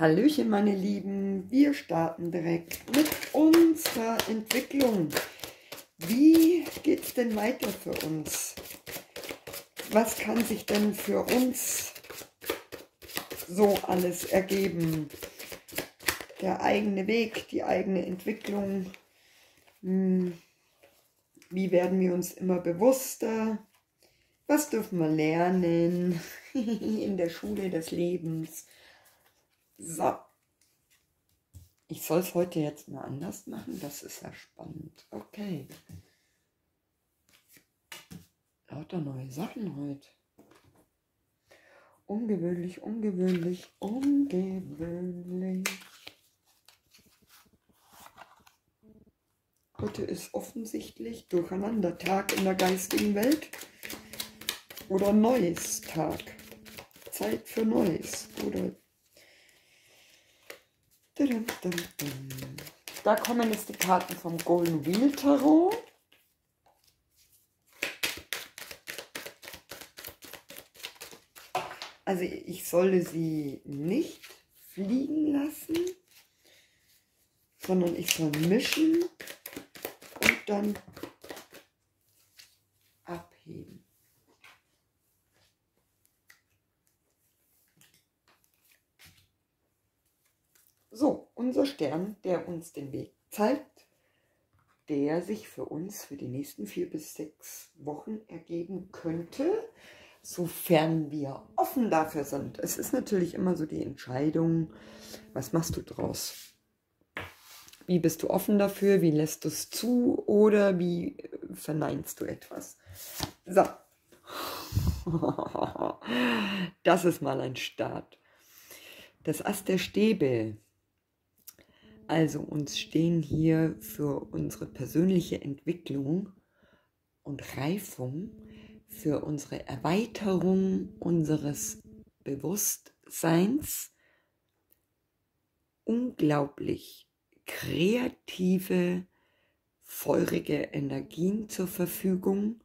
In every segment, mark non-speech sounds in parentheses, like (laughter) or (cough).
Hallöchen, meine Lieben. Wir starten direkt mit unserer Entwicklung. Wie geht es denn weiter für uns? Was kann sich denn für uns so alles ergeben? Der eigene Weg, die eigene Entwicklung. Hm. Wie werden wir uns immer bewusster? Was dürfen wir lernen (laughs) in der Schule des Lebens? So. Ich soll es heute jetzt mal anders machen. Das ist ja spannend. Okay. Lauter neue Sachen heute. Ungewöhnlich, ungewöhnlich, ungewöhnlich. Heute ist offensichtlich Durcheinandertag in der geistigen Welt oder Neues Tag. Zeit für Neues oder da kommen jetzt die Karten vom Golden Wheel Tarot. Also ich solle sie nicht fliegen lassen, sondern ich soll mischen und dann abheben. So, unser Stern, der uns den Weg zeigt, der sich für uns für die nächsten vier bis sechs Wochen ergeben könnte, sofern wir offen dafür sind. Es ist natürlich immer so die Entscheidung, was machst du draus? Wie bist du offen dafür? Wie lässt du es zu? Oder wie verneinst du etwas? So. (laughs) Das ist mal ein Start. Das Ast der Stäbe also uns stehen hier für unsere persönliche Entwicklung und Reifung, für unsere Erweiterung unseres Bewusstseins unglaublich kreative, feurige Energien zur Verfügung,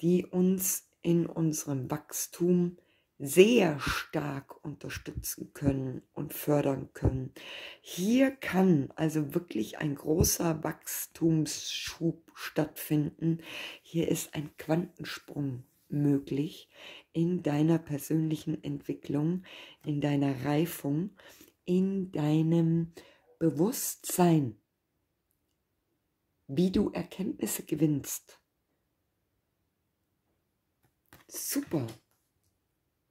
die uns in unserem Wachstum sehr stark unterstützen können und fördern können. Hier kann also wirklich ein großer Wachstumsschub stattfinden. Hier ist ein Quantensprung möglich in deiner persönlichen Entwicklung, in deiner Reifung, in deinem Bewusstsein, wie du Erkenntnisse gewinnst. Super.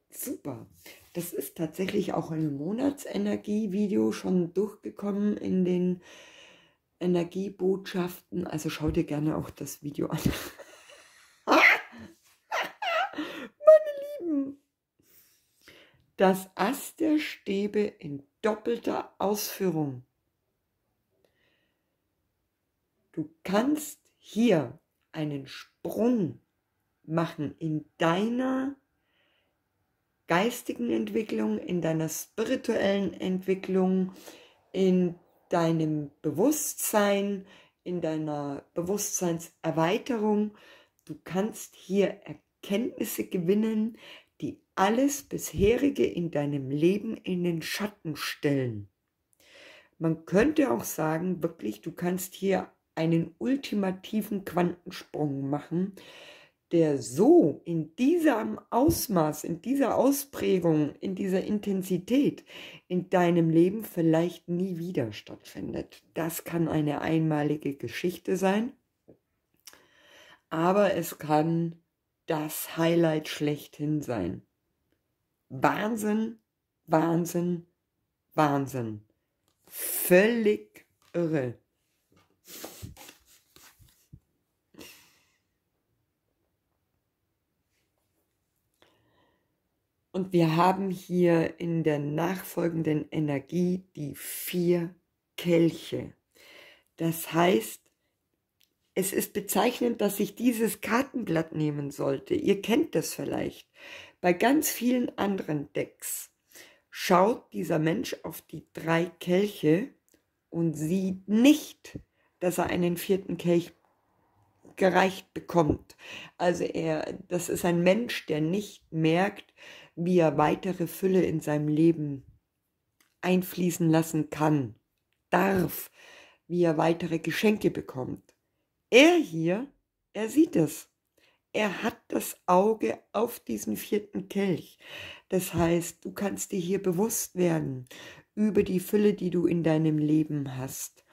Super. Das ist tatsächlich auch ein Monatsenergie-Video schon durchgekommen in den Energiebotschaften. Also schau dir gerne auch das Video an. (laughs) Meine Lieben. Das Ast der Stäbe in doppelter Ausführung. Du kannst hier einen Sprung machen in deiner geistigen Entwicklung, in deiner spirituellen Entwicklung, in deinem Bewusstsein, in deiner Bewusstseinserweiterung. Du kannst hier Erkenntnisse gewinnen, die alles bisherige in deinem Leben in den Schatten stellen. Man könnte auch sagen, wirklich, du kannst hier einen ultimativen Quantensprung machen, der so in diesem Ausmaß, in dieser Ausprägung, in dieser Intensität in deinem Leben vielleicht nie wieder stattfindet. Das kann eine einmalige Geschichte sein, aber es kann das Highlight schlechthin sein. Wahnsinn, Wahnsinn, Wahnsinn. Völlig irre. Und wir haben hier in der nachfolgenden Energie die vier Kelche. Das heißt, es ist bezeichnend, dass ich dieses Kartenblatt nehmen sollte. Ihr kennt das vielleicht. Bei ganz vielen anderen Decks schaut dieser Mensch auf die drei Kelche und sieht nicht, dass er einen vierten Kelch gereicht bekommt. Also er, das ist ein Mensch, der nicht merkt, wie er weitere Fülle in seinem Leben einfließen lassen kann, darf, wie er weitere Geschenke bekommt. Er hier, er sieht es. Er hat das Auge auf diesen vierten Kelch. Das heißt, du kannst dir hier bewusst werden über die Fülle, die du in deinem Leben hast,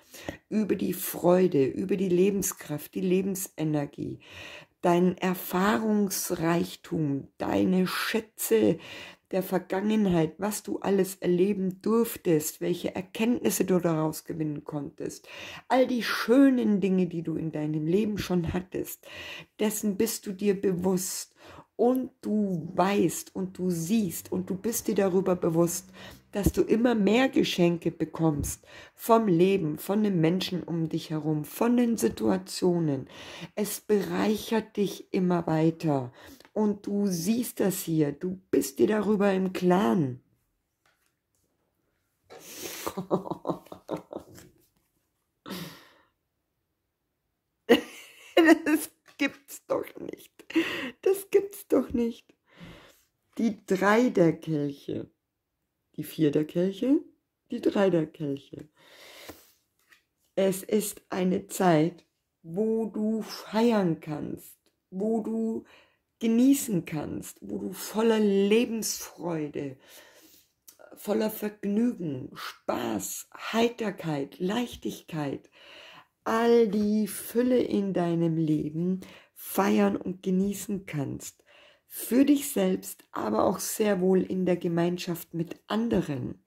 über die Freude, über die Lebenskraft, die Lebensenergie, dein Erfahrungsreichtum, deine Schätze, der Vergangenheit, was du alles erleben durftest, welche Erkenntnisse du daraus gewinnen konntest, all die schönen Dinge, die du in deinem Leben schon hattest, dessen bist du dir bewusst. Und du weißt und du siehst und du bist dir darüber bewusst, dass du immer mehr Geschenke bekommst vom Leben, von den Menschen um dich herum, von den Situationen. Es bereichert dich immer weiter und du siehst das hier, du bist dir darüber im Klaren. (laughs) das gibt's doch nicht. Das gibt's doch nicht. Die drei der Kelche, die vier der Kelche, die drei der Kelche. Es ist eine Zeit, wo du feiern kannst, wo du genießen kannst, wo du voller Lebensfreude, voller Vergnügen, Spaß, Heiterkeit, Leichtigkeit, all die Fülle in deinem Leben feiern und genießen kannst. Für dich selbst, aber auch sehr wohl in der Gemeinschaft mit anderen.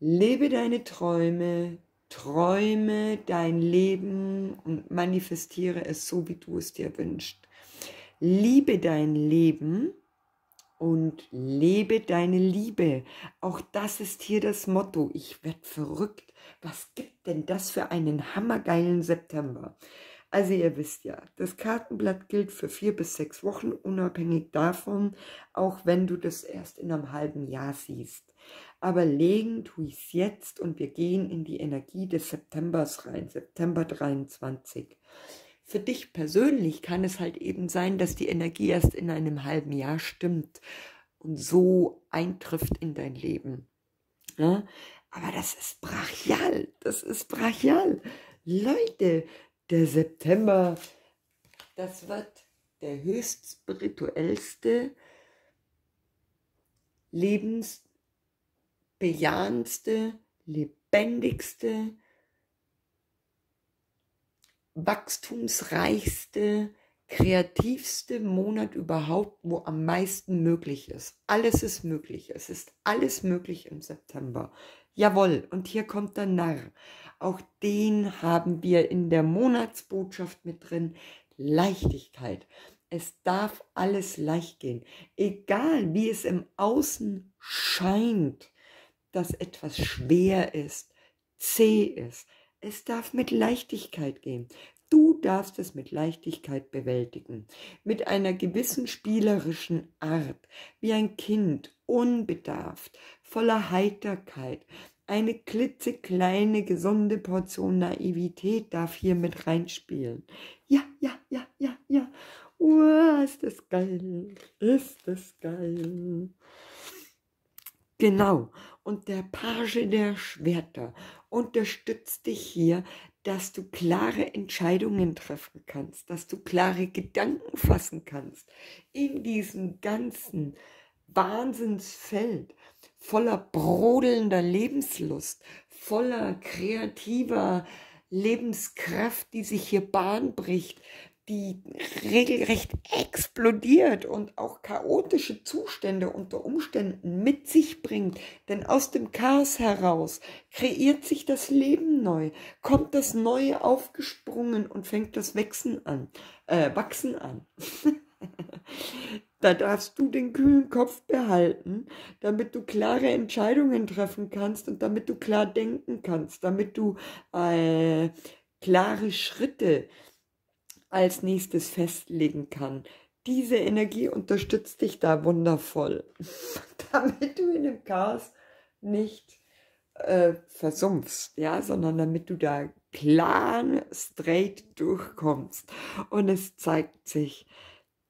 Lebe deine Träume, träume dein Leben und manifestiere es so, wie du es dir wünschst liebe dein Leben und lebe deine Liebe. Auch das ist hier das Motto. Ich werde verrückt. Was gibt denn das für einen hammergeilen September? Also ihr wisst ja, das Kartenblatt gilt für vier bis sechs Wochen, unabhängig davon, auch wenn du das erst in einem halben Jahr siehst. Aber legen tue ich es jetzt und wir gehen in die Energie des Septembers rein, September 23. Für dich persönlich kann es halt eben sein, dass die Energie erst in einem halben Jahr stimmt und so eintrifft in dein Leben. Ja? Aber das ist brachial, das ist brachial. Leute, der September, das wird der höchst spirituellste, lebensbejahendste, lebendigste, wachstumsreichste, kreativste Monat überhaupt, wo am meisten möglich ist. Alles ist möglich. Es ist alles möglich im September. Jawohl, und hier kommt der Narr. Auch den haben wir in der Monatsbotschaft mit drin. Leichtigkeit. Es darf alles leicht gehen. Egal wie es im Außen scheint, dass etwas schwer ist, zäh ist, es darf mit Leichtigkeit gehen. Du darfst es mit Leichtigkeit bewältigen, mit einer gewissen spielerischen Art, wie ein Kind, unbedarft, voller Heiterkeit. Eine klitzekleine, gesunde Portion Naivität darf hier mit reinspielen. Ja, ja, ja, ja, ja. Oh, ist das geil. Ist das geil. Genau. Und der Page der Schwerter unterstützt dich hier, dass du klare Entscheidungen treffen kannst, dass du klare Gedanken fassen kannst in diesem ganzen Wahnsinnsfeld voller brodelnder Lebenslust, voller kreativer Lebenskraft, die sich hier Bahn bricht, die regelrecht explodiert und auch chaotische Zustände unter Umständen mit sich bringt. Denn aus dem Chaos heraus kreiert sich das Leben neu, kommt das Neue aufgesprungen und fängt das Wachsen an. Äh, Wachsen an. (laughs) (laughs) da darfst du den kühlen Kopf behalten, damit du klare Entscheidungen treffen kannst und damit du klar denken kannst, damit du äh, klare Schritte als nächstes festlegen kann. Diese Energie unterstützt dich da wundervoll, (laughs) damit du in dem Chaos nicht äh, versumpfst, ja, sondern damit du da klar, straight durchkommst. Und es zeigt sich,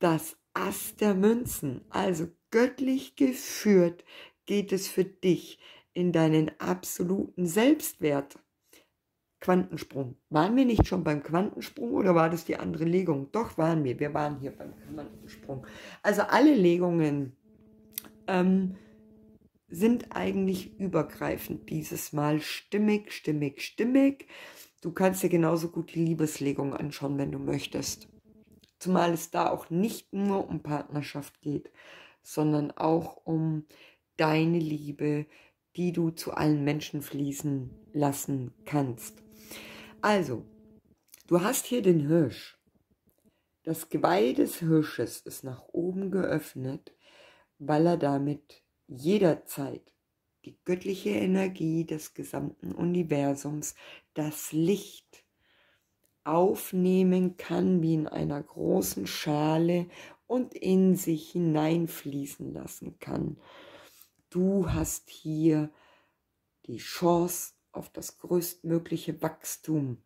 das Ass der Münzen, also göttlich geführt, geht es für dich in deinen absoluten Selbstwert. Quantensprung. Waren wir nicht schon beim Quantensprung oder war das die andere Legung? Doch waren wir. Wir waren hier beim Quantensprung. Also alle Legungen ähm, sind eigentlich übergreifend dieses Mal stimmig, stimmig, stimmig. Du kannst dir genauso gut die Liebeslegung anschauen, wenn du möchtest. Zumal es da auch nicht nur um Partnerschaft geht, sondern auch um deine Liebe, die du zu allen Menschen fließen lassen kannst. Also, du hast hier den Hirsch. Das Geweih des Hirsches ist nach oben geöffnet, weil er damit jederzeit die göttliche Energie des gesamten Universums, das Licht aufnehmen kann wie in einer großen Schale und in sich hineinfließen lassen kann. Du hast hier die Chance auf das größtmögliche Wachstum,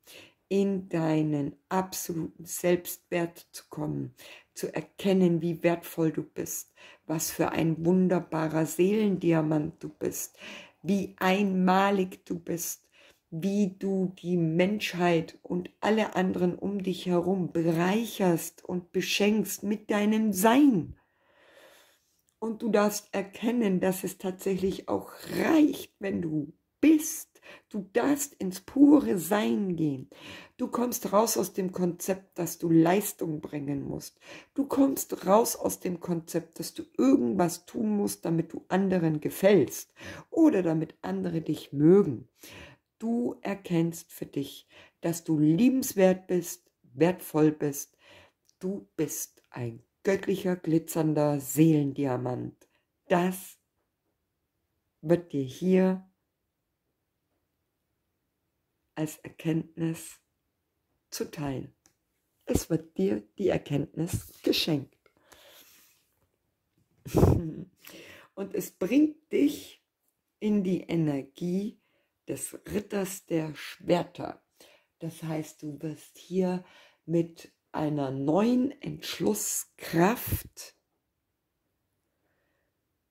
in deinen absoluten Selbstwert zu kommen, zu erkennen, wie wertvoll du bist, was für ein wunderbarer Seelendiamant du bist, wie einmalig du bist, wie du die Menschheit und alle anderen um dich herum bereicherst und beschenkst mit deinem Sein. Und du darfst erkennen, dass es tatsächlich auch reicht, wenn du bist. Du darfst ins pure Sein gehen. Du kommst raus aus dem Konzept, dass du Leistung bringen musst. Du kommst raus aus dem Konzept, dass du irgendwas tun musst, damit du anderen gefällst oder damit andere dich mögen. Du erkennst für dich, dass du liebenswert bist, wertvoll bist. Du bist ein göttlicher, glitzernder Seelendiamant. Das wird dir hier als Erkenntnis zuteil. Es wird dir die Erkenntnis geschenkt. (laughs) Und es bringt dich in die Energie des Ritters der Schwerter. Das heißt, du wirst hier mit einer neuen Entschlusskraft,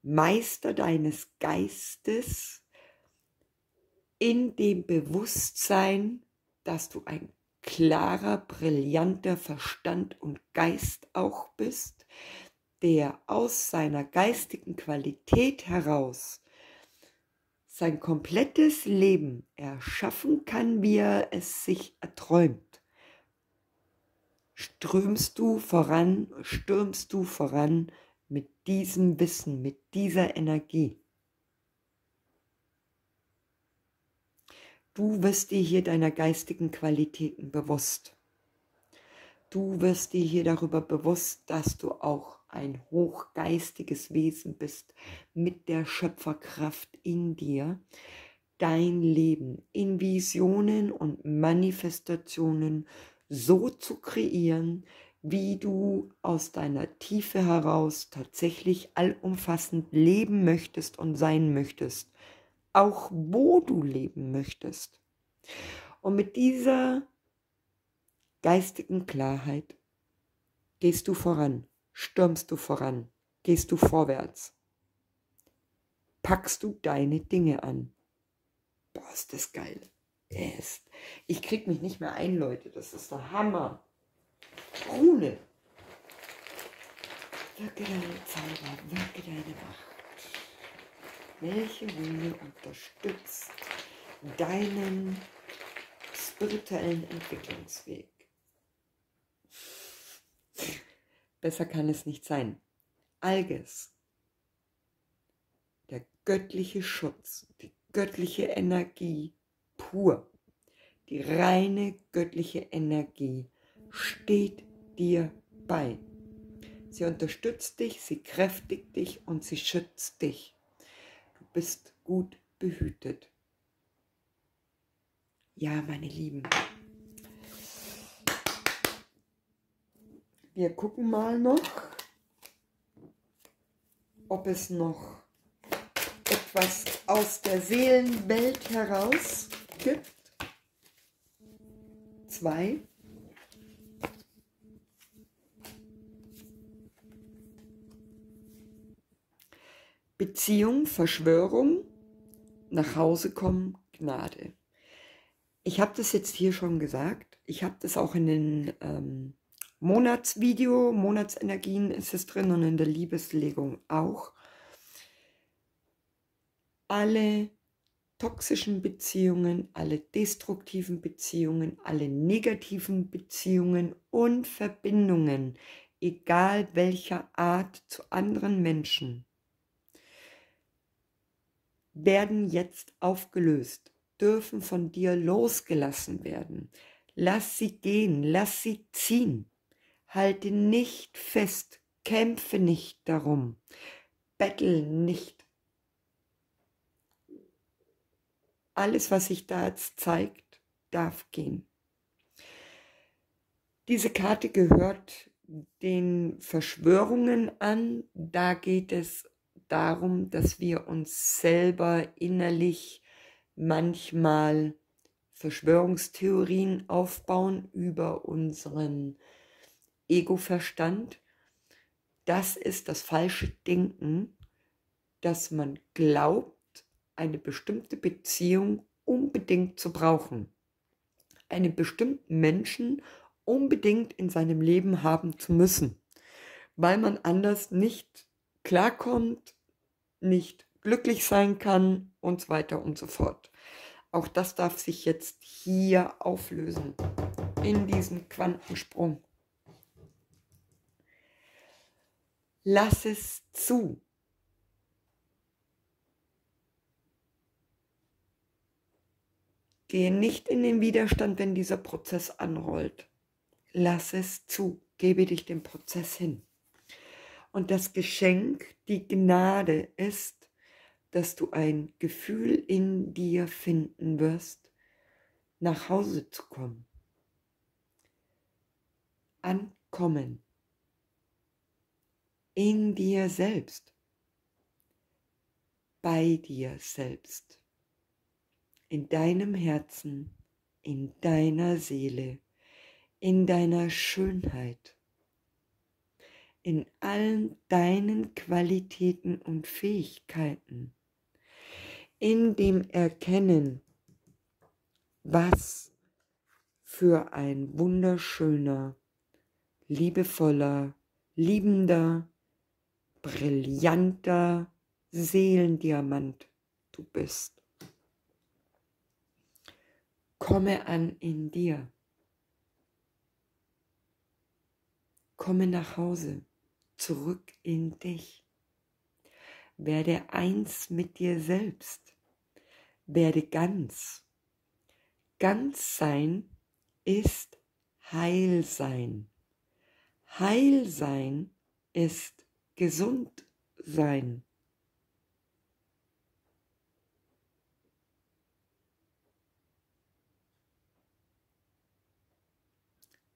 Meister deines Geistes, in dem Bewusstsein, dass du ein klarer, brillanter Verstand und Geist auch bist, der aus seiner geistigen Qualität heraus sein komplettes Leben erschaffen kann, wie er es sich erträumt strömst du voran, stürmst du voran mit diesem Wissen, mit dieser Energie. Du wirst dir hier deiner geistigen Qualitäten bewusst. Du wirst dir hier darüber bewusst, dass du auch ein hochgeistiges Wesen bist mit der Schöpferkraft in dir, dein Leben in Visionen und Manifestationen so zu kreieren, wie du aus deiner Tiefe heraus tatsächlich allumfassend leben möchtest und sein möchtest, auch wo du leben möchtest. Und mit dieser geistigen Klarheit gehst du voran, stürmst du voran, gehst du vorwärts, packst du deine Dinge an. Boah, ist das geil ist. Ich krieg mich nicht mehr ein, Leute. Das ist der Hammer. Rune. Wirke deine Zauber, wirke deine Macht. Welche Rune unterstützt deinen spirituellen Entwicklungsweg? Besser kann es nicht sein. Alges, der göttliche Schutz, die göttliche Energie pur. Die reine göttliche Energie steht dir bei. Sie unterstützt dich, sie kräftigt dich und sie schützt dich. Du bist gut behütet. Ja, meine Lieben. Wir gucken mal noch, ob es noch etwas aus der Seelenwelt heraus gibt. Zwei. Beziehung, Verschwörung, nach Hause kommen, Gnade. Ich habe das jetzt hier schon gesagt. Ich habe das auch in den ähm, Monatsvideo, Monatsenergien ist es drin und in der Liebeslegung auch. Alle toxischen Beziehungen, alle destruktiven Beziehungen, alle negativen Beziehungen und Verbindungen, egal welcher Art zu anderen Menschen, werden jetzt aufgelöst, dürfen von dir losgelassen werden. Lass sie gehen, lass sie ziehen. Halte nicht fest, kämpfe nicht darum, bettel nicht. Alles, was sich da jetzt zeigt, darf gehen. Diese Karte gehört den Verschwörungen an. Da geht es darum, dass wir uns selber innerlich manchmal Verschwörungstheorien aufbauen über unseren Ego-Verstand. Das ist das falsche Denken, dass man glaubt, eine bestimmte Beziehung unbedingt zu brauchen, einen bestimmten Menschen unbedingt in seinem Leben haben zu müssen, weil man anders nicht klarkommt, nicht glücklich sein kann und so weiter und so fort. Auch das darf sich jetzt hier auflösen in diesem Quantensprung. Lass es zu. Gehe nicht in den Widerstand, wenn dieser Prozess anrollt. Lass es zu. Gebe dich dem Prozess hin. Und das Geschenk, die Gnade ist, dass du ein Gefühl in dir finden wirst, nach Hause zu kommen. Ankommen. In dir selbst. Bei dir selbst. In deinem Herzen, in deiner Seele, in deiner Schönheit in allen deinen Qualitäten und Fähigkeiten, in dem Erkennen, was für ein wunderschöner, liebevoller, liebender, brillanter Seelendiamant du bist. Komme an in dir. Komme nach Hause zurück in dich. Werde eins mit dir selbst. Werde ganz. Ganz sein ist heil sein. Heil sein ist gesund sein.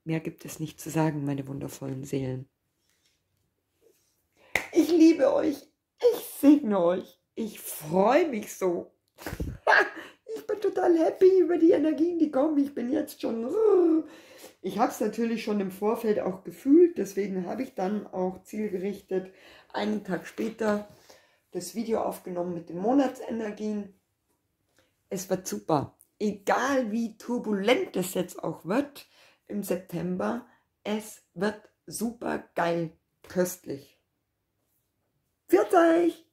Mehr gibt es nicht zu sagen, meine wundervollen Seelen. Ich liebe euch. Ich segne euch. Ich freue mich so. (laughs) Bin total happy über die Energien, die kommen. Ich bin jetzt schon... Ich habe es natürlich schon im Vorfeld auch gefühlt. Deswegen habe ich dann auch zielgerichtet einen Tag später das Video aufgenommen mit den Monatsenergien. Es wird super. Egal wie turbulent es jetzt auch wird im September, es wird super geil köstlich. Pfiat euch!